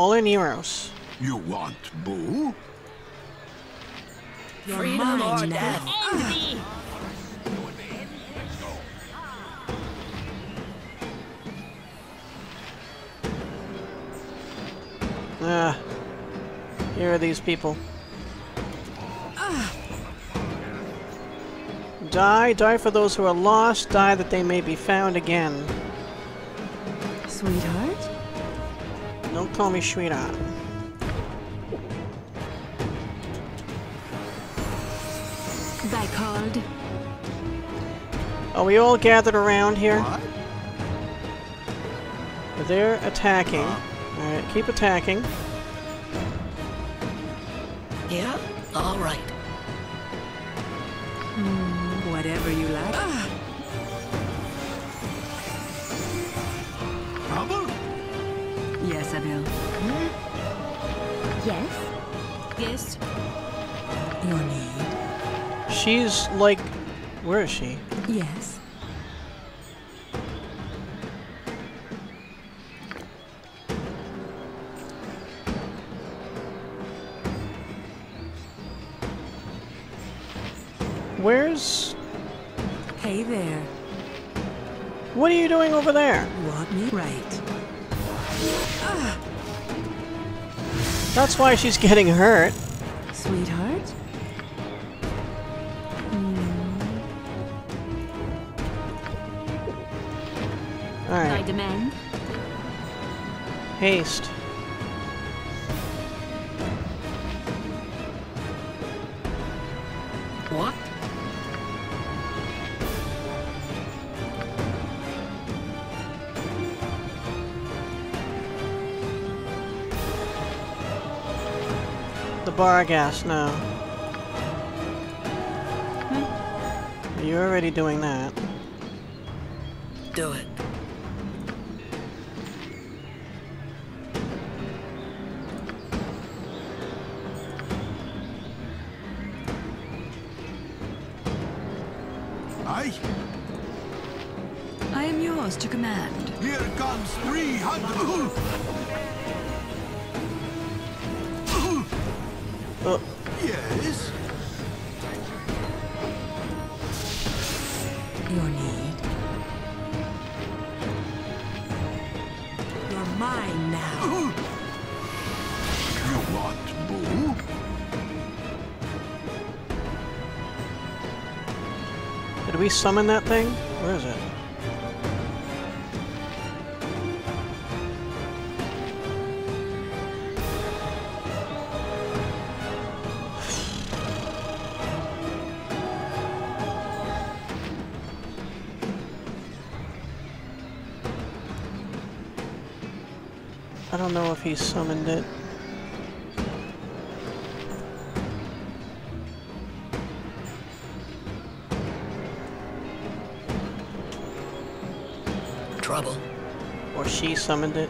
All in Euros. You want Boo? You're Freedom mine or now. death. Envy! Ah. Here are these people. Die, die for those who are lost, die that they may be found again. Sweetheart? Don't call me sweetheart. Thy called. Are we all gathered around here? What? They're attacking. Alright, keep attacking. Yeah? All right. Hmm, whatever you like. Ah, Yes? Yes. Your need. She's like... Where is she? Yes. Where's... Hey there. What are you doing over there? Want me right. That's why she's getting hurt. Sweetheart? Hmm. I Alright, demand. haste. The Barghest, no. Hmm? You're already doing that. Do it. Aye. I am yours to command. Here comes 300. summon that thing? Where is it? I don't know if he summoned it. Summoned it.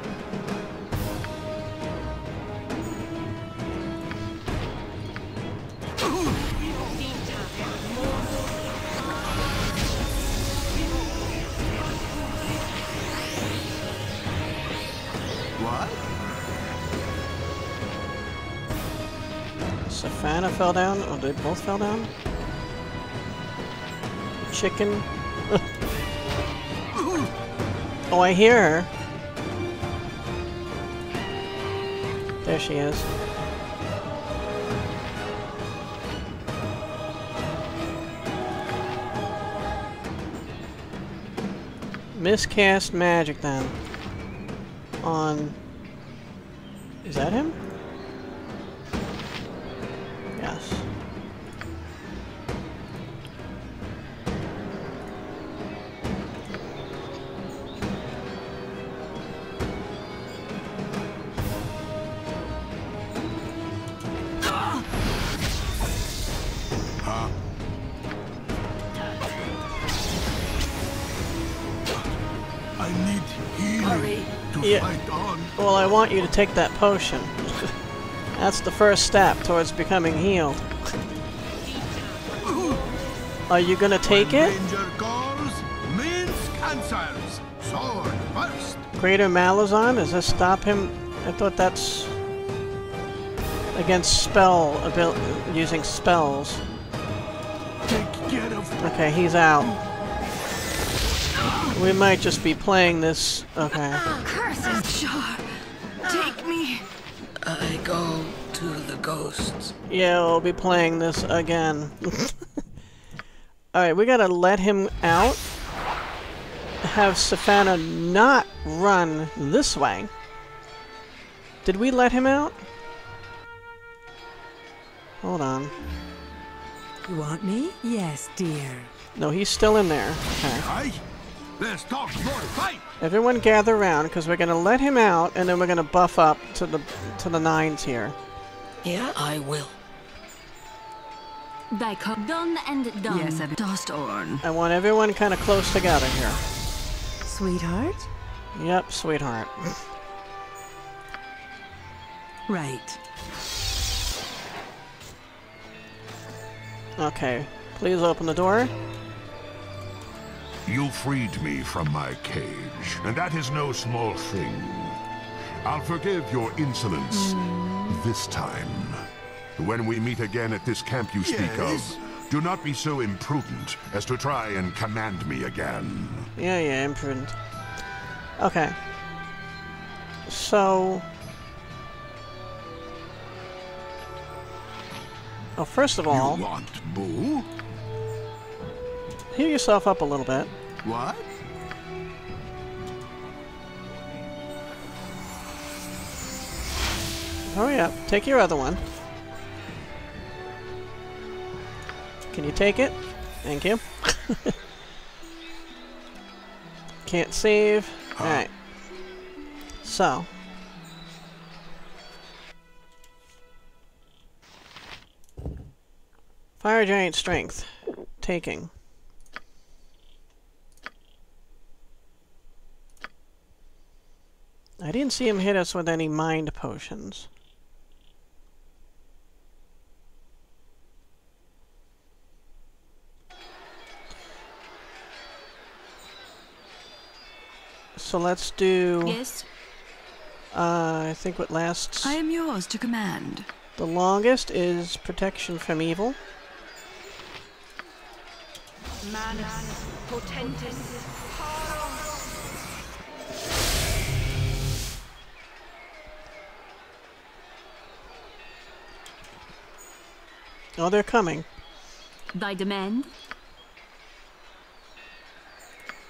What? Safana fell down? Oh, they both fell down? Chicken? oh, I hear her. She is. Miscast magic then. On... Is that him? I need healing Hurry. to Yeah. fight on. Well, I want you to take that potion. That's the first step towards becoming healed. Are you gonna take When it? Ranger calls, means cancers. Sword first. Greater Malison? Does this stop him I thought that's against spell abil using spells. Take care of Okay, he's out. We might just be playing this. Okay. Ah, Curses, Jar. Take me. I go to the ghosts. Yeah, we'll be playing this again. Alright, we gotta let him out. Have Safana not run this way. Did we let him out? Hold on. You want me? Yes, dear. No, he's still in there. Okay. Let's talk more fight. Everyone gather around, because we're gonna let him out, and then we're gonna buff up to the to the nines here. Yeah, I will. Thy co- done and done. Yes, I've Dust Orn. I want everyone kind of close together here. Sweetheart? Yep, sweetheart. Right. Okay. Please open the door. You freed me from my cage, and that is no small thing. I'll forgive your insolence hmm. this time. When we meet again at this camp you speak Yes? of, do not be so imprudent as to try and command me again. Yeah, yeah, imprudent. Okay. So... Oh, first of all, You want Boo? heal yourself up a little bit. What? Oh, Hurry up. Take your other one. Can you take it? Thank you. Can't save. Alright. So. Fire Giant Strength. Taking. I didn't see him hit us with any mind potions. So let's do, Yes. uh, I think what lasts I am yours to command. the longest is Protection from Evil. Manus potentis. Oh, they're coming. Thy demand.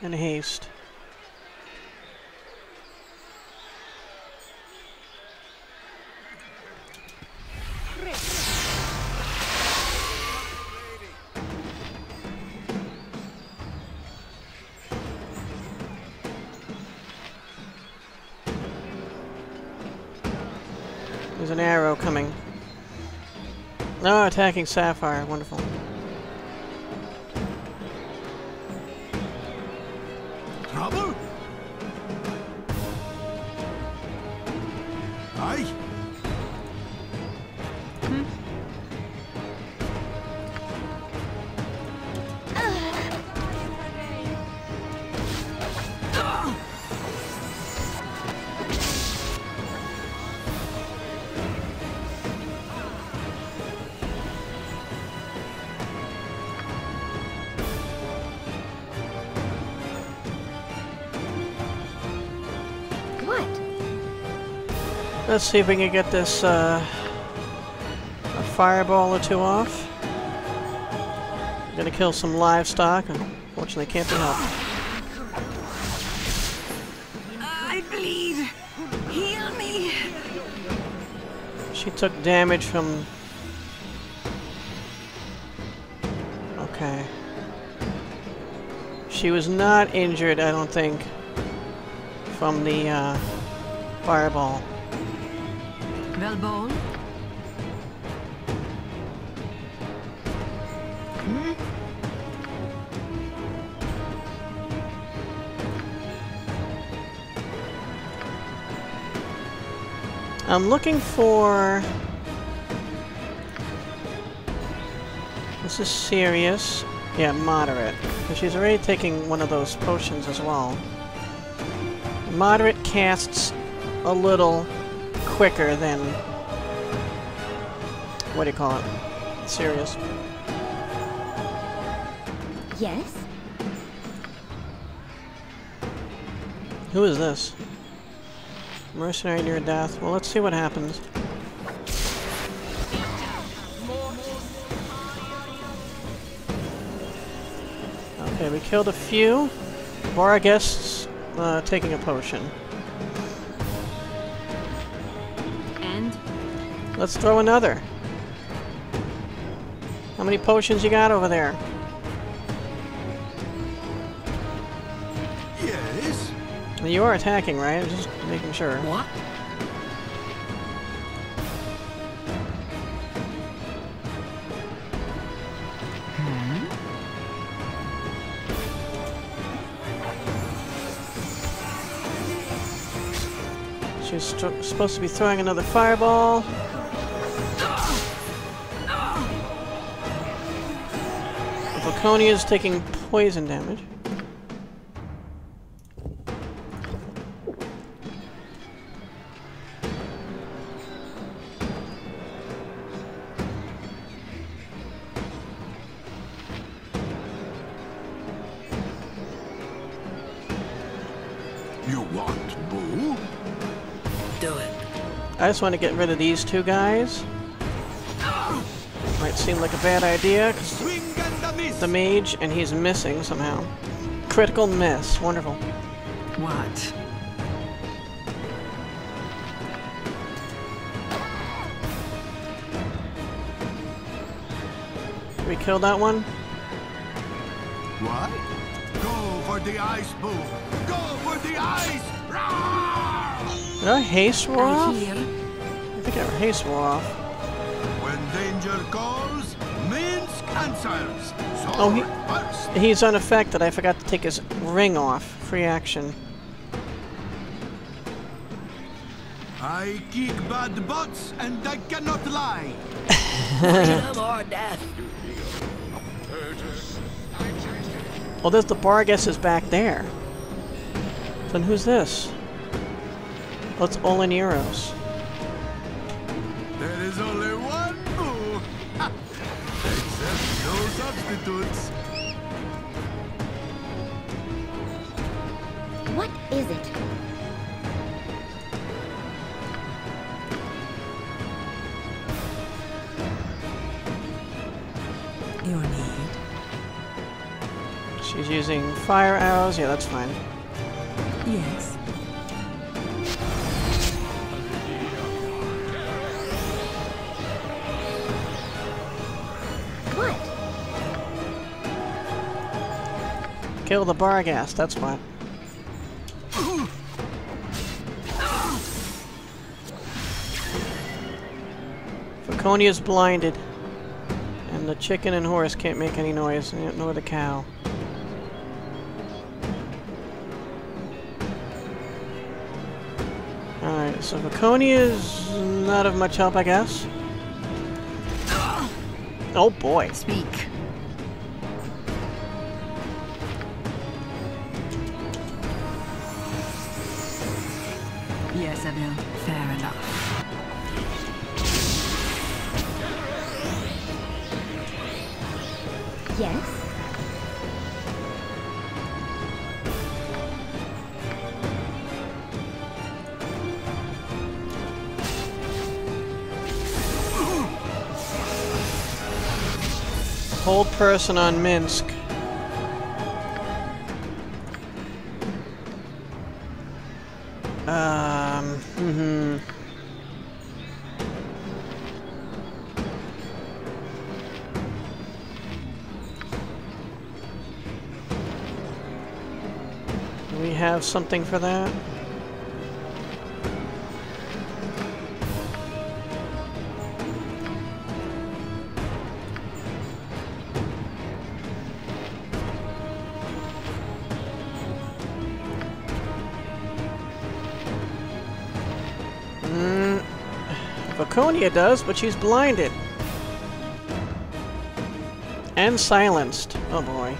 In haste. Attacking Sapphire. Wonderful. Trouble? Aye. Let's see if we can get this, uh, a fireball or two off. I'm Gonna kill some livestock, unfortunately can't be helped. I bleed. Heal me. She took damage from... Okay. She was not injured, I don't think, from the, uh, fireball. Velbol? Hmm? I'm looking for... This is serious. Yeah, moderate. She's already taking one of those potions as well. Moderate casts a little quicker than what do you call it? Serious. Yes? Who is this? Mercenary near death. Well, let's see what happens. Okay, we killed a few. Vargas uh, taking a potion. Let's throw another. How many potions you got over there? Yes? You are attacking, right? I'm just making sure. What? Hmm. She's supposed to be throwing another fireball. Viconia is taking poison damage. You want Boo? Do it. I just want to get rid of these two guys. Might seem like a bad idea. 'Cause Swing and a miss! The mage, and he's missing somehow. Critical miss. Wonderful. What? We kill that one? What? Go for the ice, Boo! Go for the ice! Roar! Did our haste wore I off? hear. I think our haste wore off. When danger calls, Minsc answers. Sword Oh, he-. He's unaffected. I forgot to take his ring off. Free action. I kick bad butts and I cannot lie. Or death. Oh, there's the Barghest is back there. Then who's this? Oh, it's Olaniros. There is only one substitutes. What is it? Your need. She's using fire arrows. Yeah, that's fine. Yes. Kill the Barghest. That's what. Viconia's blinded. And the chicken and horse can't make any noise, nor the cow. Alright, so Viconia's not of much help, I guess. Oh boy. Speak. Yes, Fair enough. Yes? Hold person on Minsc. We have something for that? Mm, Viconia does, but she's blinded. And silenced. Oh boy.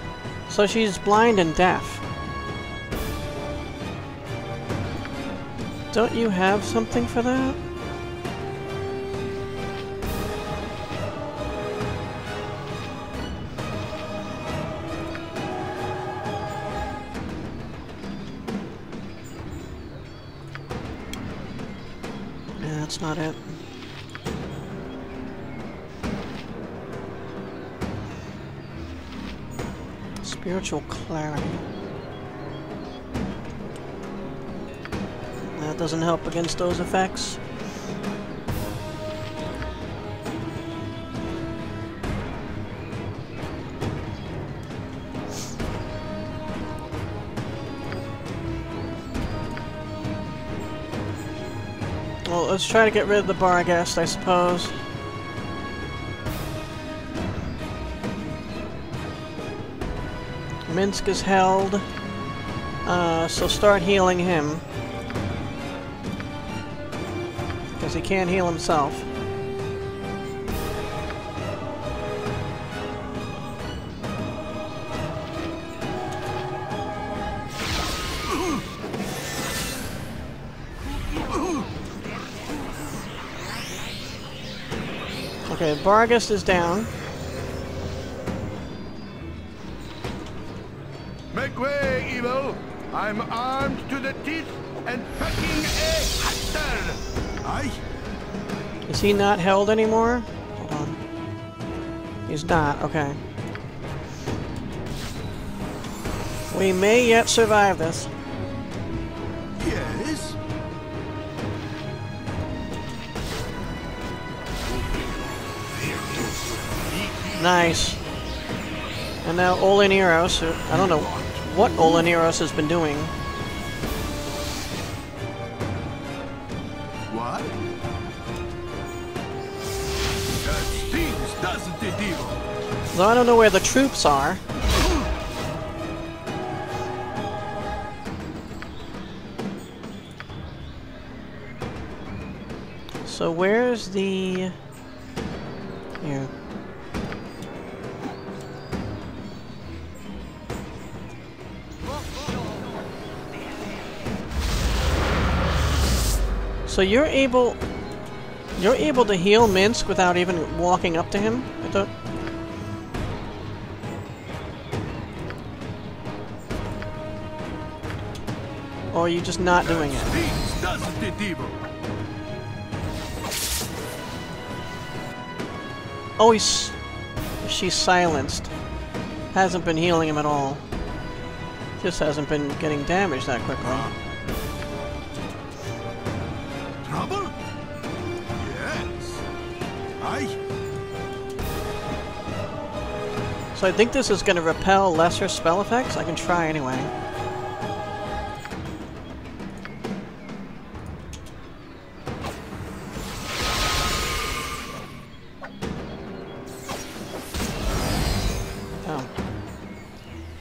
So she's blind and deaf. Don't you have something for that? Yeah, that's not it. Spiritual clarity. Doesn't help against those effects. Well, let's try to get rid of the Barghest, I suppose. Minsc is held. Uh, so start healing him. Because he can't heal himself. Okay, Barghest is down. Make way, evil! I'm armed to the teeth and packing a hunter! Aye? Is he not held anymore? Hold on. He's not, okay. We may yet survive this. Yes? Nice. And now Olaniros, uh, I don't know what Olaniros has been doing. Though I don't know where the troops are. So where's the... Here. So you're able... You're able to heal Minsc without even walking up to him? I thought... Or are you just not doing it? Stings, doesn't it, evil? Oh, he's... She's silenced. Hasn't been healing him at all. Just hasn't been getting damaged that quickly. Trouble? Yes. Aye? So I think this is going to repel lesser spell effects. I can try anyway.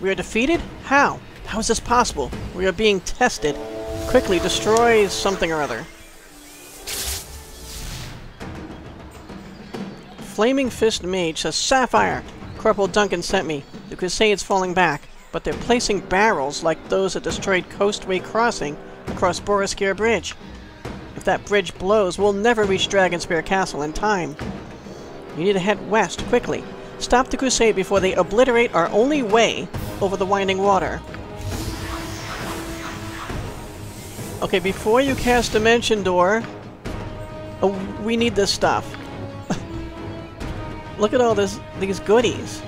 We are defeated? How? How is this possible? We are being tested. Quickly, destroy something or other. Flaming Fist Mage says, Sapphire! Corporal Duncan sent me. The Crusades falling back, but they're placing barrels like those that destroyed Coastway Crossing across Boareskyr Bridge. If that bridge blows, we'll never reach Dragonspear Castle in time. You need to head west, quickly. Stop the Crusade before they obliterate our only way over the winding water. Okay, before you cast Dimension Door, oh, we need this stuff. Look at all this these goodies.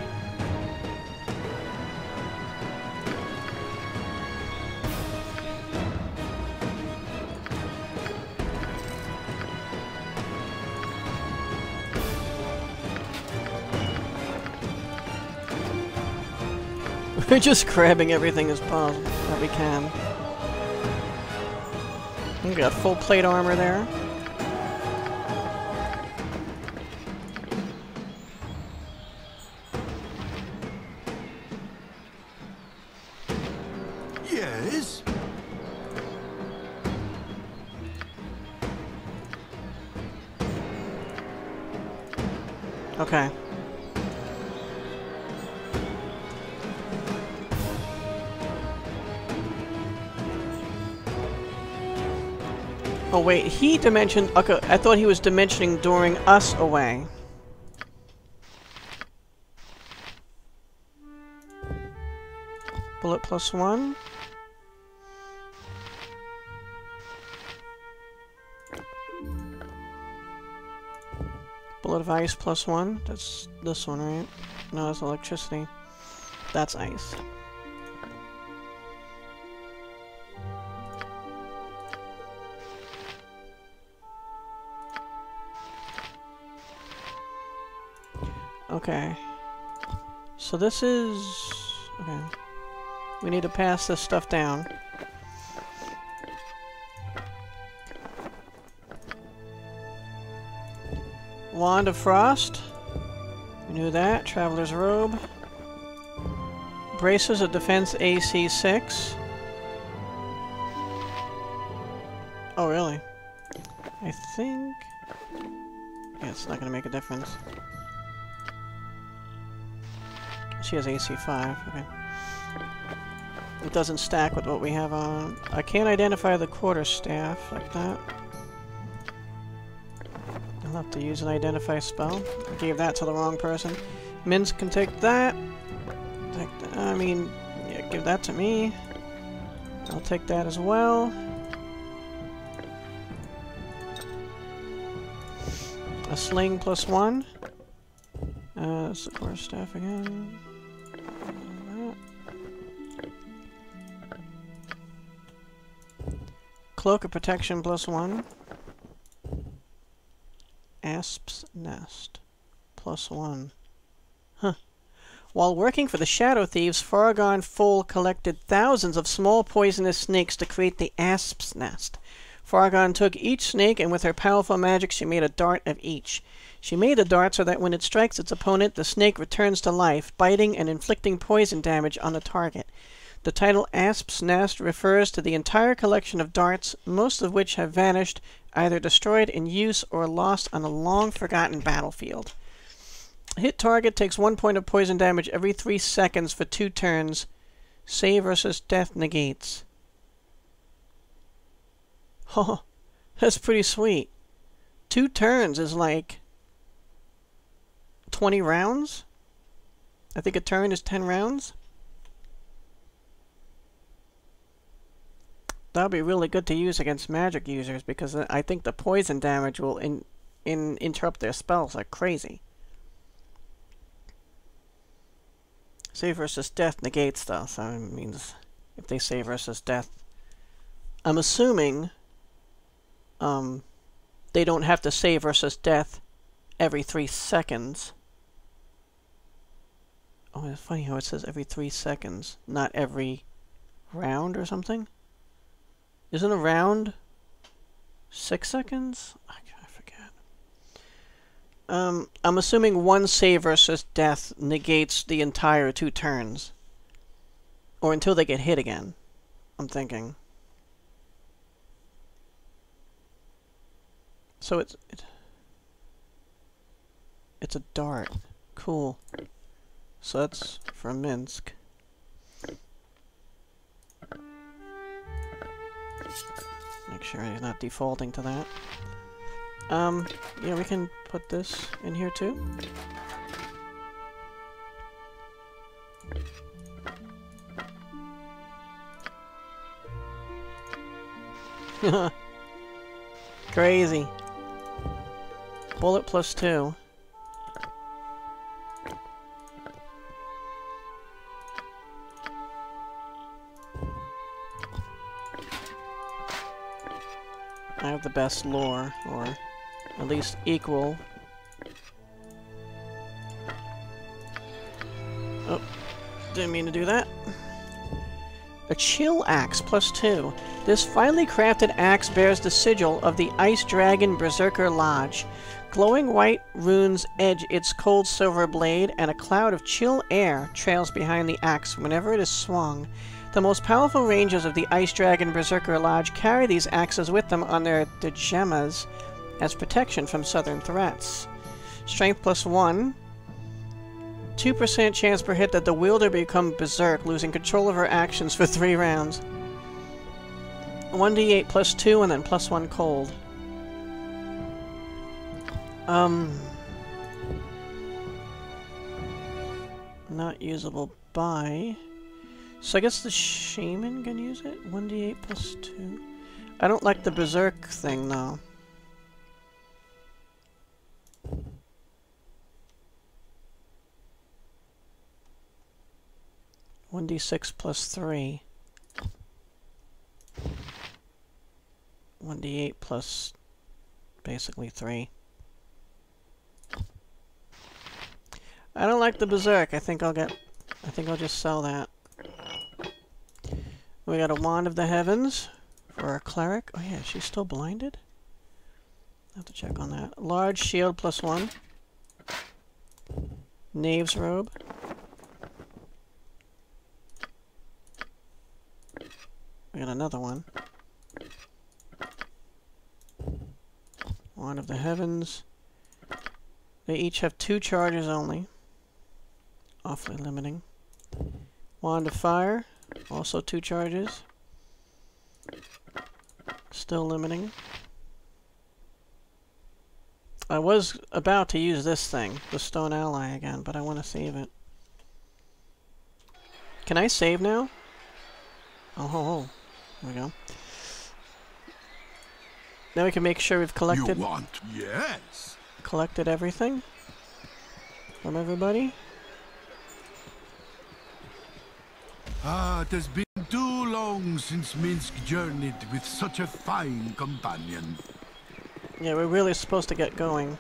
We're just grabbing everything as possible that we can. We got full plate armor there. Wait, he dimensioned. Okay, I thought he was dimensioning during us away. Bullet plus one. Bullet of ice plus one. That's this one, right? No, that's electricity. That's ice. Okay. So this is... Okay. We need to pass this stuff down. Wand of Frost. We knew that. Traveler's Robe. Bracers of Defense AC 6. Oh, really? I think... Yeah, it's not gonna make a difference. She has AC 5, okay. It doesn't stack with what we have on. I can't identify the quarterstaff like that. I'll have to use an identify spell. I gave that to the wrong person. Minsc can take that. Take that. I mean, yeah, give that to me. I'll take that as well. A sling plus one. Uh, that's the quarterstaff again. Cloak of Protection plus one. Asp's Nest plus one. Huh. While working for the Shadow Thieves, Faragon Full collected thousands of small poisonous snakes to create the Asp's Nest. Faragon took each snake, and with her powerful magic, she made a dart of each. She made the dart so that when it strikes its opponent, the snake returns to life, biting and inflicting poison damage on the target. The title Asp's Nest refers to the entire collection of darts, most of which have vanished, either destroyed in use or lost on a long forgotten battlefield. Hit target takes one point of poison damage every three seconds for two turns. Save versus death negates. Oh, that's pretty sweet. Two turns is like 20 rounds? I think a turn is 10 rounds? That would be really good to use against magic users because I think the poison damage will in, in interrupt their spells like crazy. Save versus death negates though, so it means if they save versus death. I'm assuming um, they don't have to save versus death every three seconds. Oh, it's funny how it says every three seconds, not every round or something. Isn't a round six seconds? I, I forget. Um, I'm assuming one save versus death negates the entire two turns. Or until they get hit again. I'm thinking. So it's it, it's a dart. Cool. So that's from Minsc. Make sure he's not defaulting to that. Um, yeah, we can put this in here too. Crazy. Bullet plus two. I have the best lore, or at least equal. Oh, didn't mean to do that. A chill axe plus two. This finely crafted axe bears the sigil of the Ice Dragon Berserker Lodge. Glowing white runes edge its cold silver blade, and a cloud of chill air trails behind the axe whenever it is swung. The most powerful rangers of the Ice Dragon Berserker Lodge carry these axes with them on their digemas as protection from southern threats. Strength plus one. 2% chance per hit that the wielder become berserk, losing control of her actions for three rounds. 1d8 plus 2 and then plus 1 cold. Um... Not usable by... So I guess the shaman can use it? 1d8 plus 2. I don't like the berserk thing though. One D six plus three. One D eight plus basically three. I don't like the berserk. I think I'll get I think I'll just sell that. We got a Wand of the Heavens for our Cleric. Oh yeah, she's still blinded? I have to check on that. Large shield plus 1. Knave's Robe. We got another one. Wand of the Heavens. They each have two charges only. Awfully limiting. Wand of Fire. Also two charges. Still limiting. I was about to use this thing, the Stone Ally again, but I want to save it. Can I save now? Oh, ho, ho. There we go. Now we can make sure we've collected You want? Yes. collected everything from everybody. Ah, it has been too long since Minsc journeyed with such a fine companion. Yeah, we're really supposed to get going.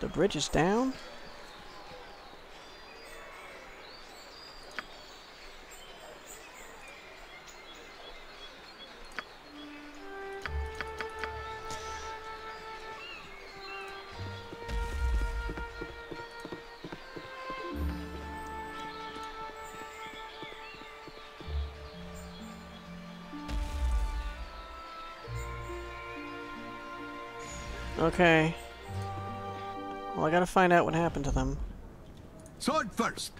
The bridge is down? Okay. Well, I gotta find out what happened to them. Sword first.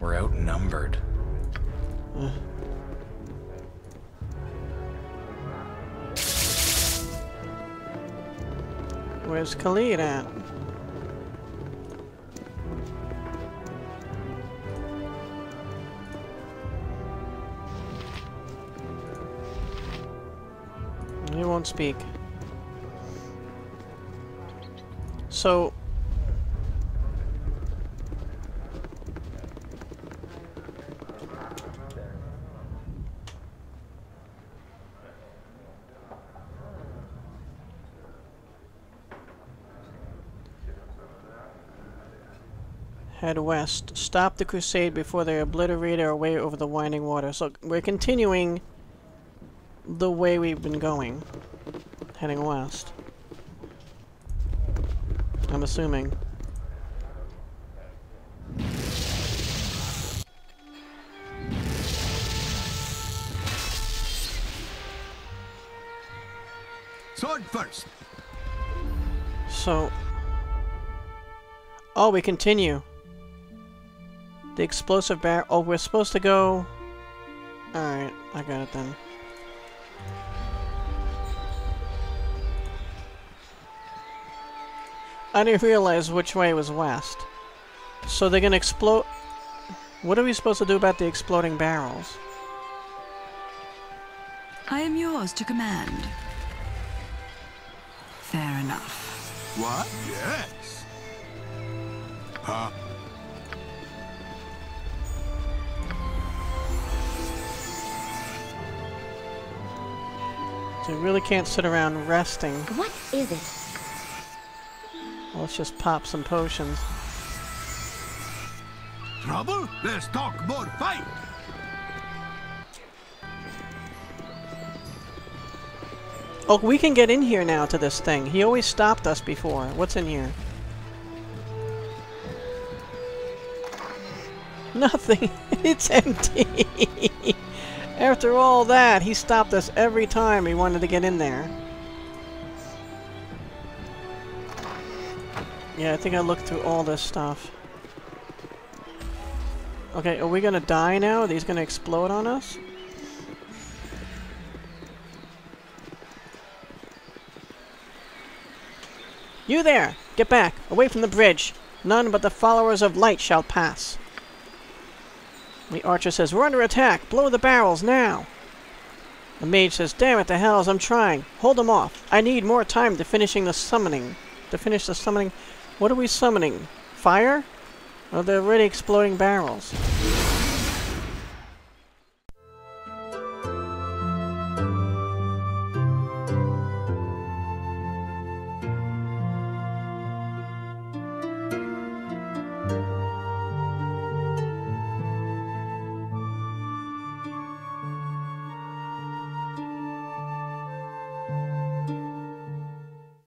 We're outnumbered. Where's Khalid at? Speak. So... Head west. Stop the crusade before they obliterate our way over the winding water. So we're continuing the way we've been going. Heading west. I'm assuming. Sword first. So... Oh, we continue. The explosive bar- Oh, we're supposed to go... Alright, I got it then. I didn't realize which way was west. So they're gonna explode... What are we supposed to do about the exploding barrels? I am yours to command. Fair enough. What? Yes. Huh? So we really can't sit around resting. What is it? Well, let's just pop some potions. Trouble? Let's talk more fight. Oh, we can get in here now to this thing. He always stopped us before. What's in here? Nothing. it's empty. After all that, he stopped us every time we wanted to get in there. Yeah, I think I looked through all this stuff. Okay, are we gonna die now? Are these gonna explode on us? You there! Get back! Away from the bridge! None but the followers of light shall pass. The archer says, We're under attack! Blow the barrels, now! The mage says, Damn it, the hells, I'm trying. Hold them off. I need more time to finishing the summoning. To finish the summoning. What are we summoning? Fire? Well, they're already exploding barrels?